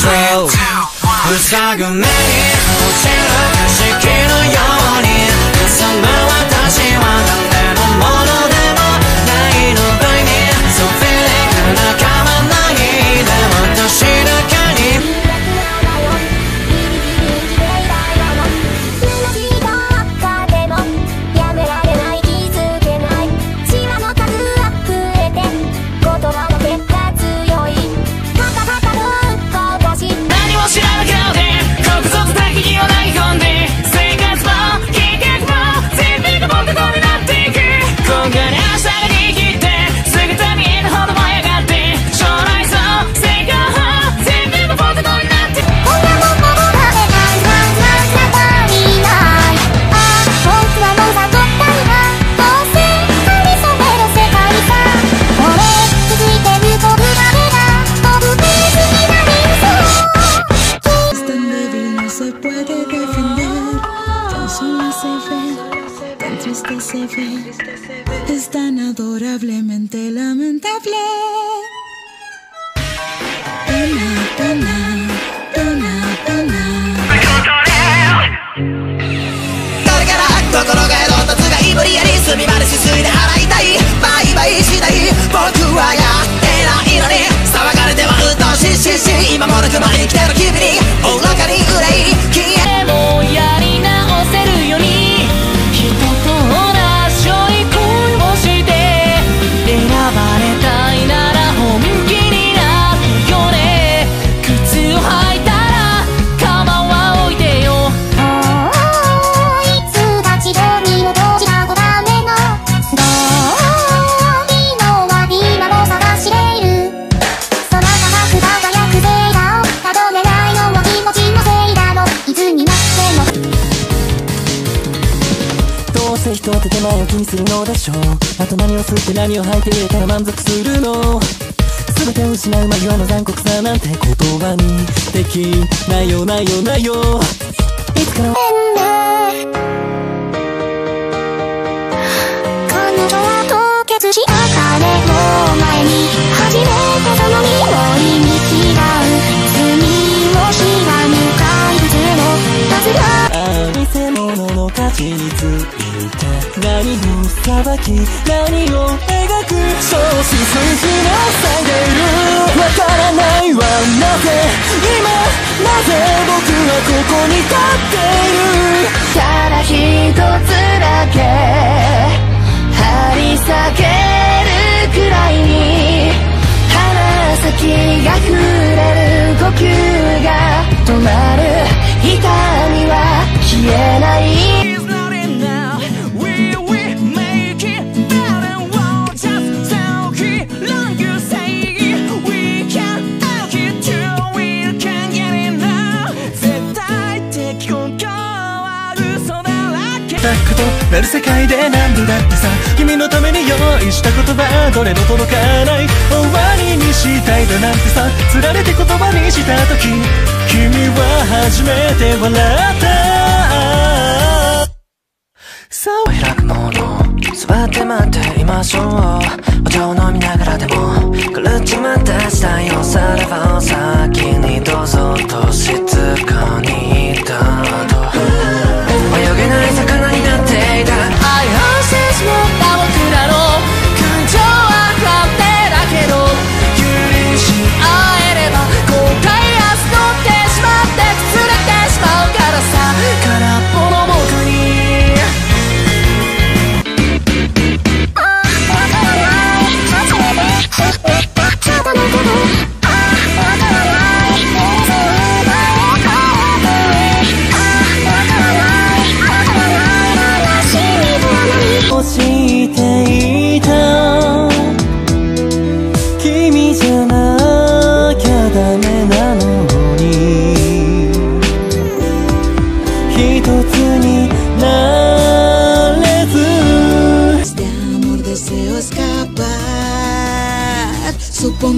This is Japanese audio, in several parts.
ぞ塞ぐ目に落ち adorablemente lamentable. Pena, pena, pena, pena. これから心がどんどつがい無理やり隅までしすいで払いたいバイバイしたい僕はやってないのに騒がれてはうっとうしいしし今もぬくま生きてる君にどうせ人って手前を気にするのでしょう。あと何を吸って何を吐いて入れたら満足するの？全てを失う間際の残酷さなんて言葉にできないよないよないよ。いつから？彼女は凍結した彼を前に初めてその匂いに違う。罪を知ら物の価値について何を裁き何を描くそうし筋の塞いでいる。わからないわなぜ。今なぜ僕はここに立っている。ただ一つだけ。張り裂け。るくらい。に鼻先が触れる呼吸が。止まる。たことなる世界で何度だってさ君のために用意した言葉どれも届かない。終わりにしたいだなんてさつられて言葉にした時君は初めて笑った。そう開くもの座って待っていましょう。お茶を飲みながらでも狂っちまった時代をさらばを先にどうぞと静かに言った。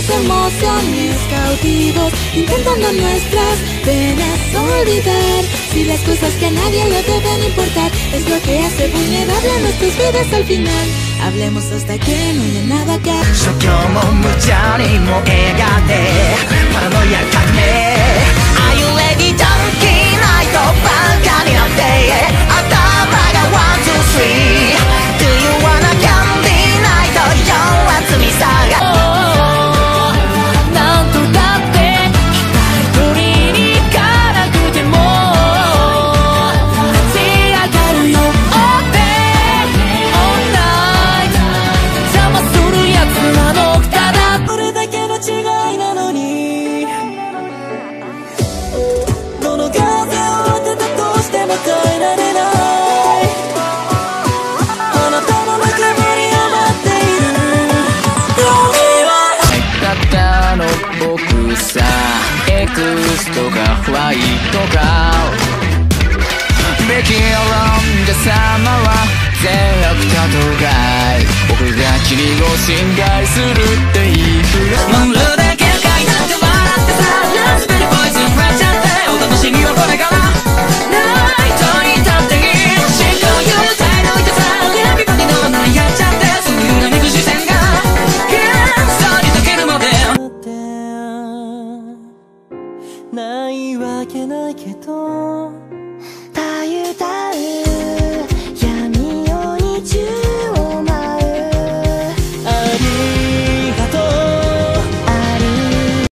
sus emociones cautivos, intentando nuestras penas olvidar. Si las cosas que a nadie le deben importar es lo que hace vulnerable a nuestras vidas al final. Hablemos hasta que no haya nada que. クスとかホワイとかオロン。ジャ様は善悪と頭い僕が君を侵害するって言いふまるでないわけないけどだゆだう